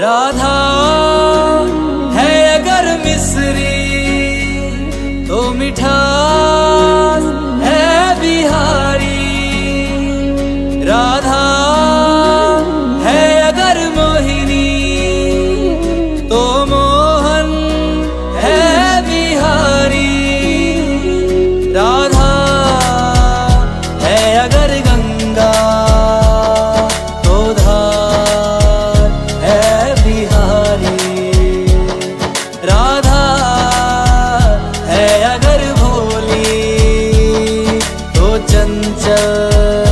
राधा है अगर मिश्री तो मिठा राधा है अगर भोली तो चंचल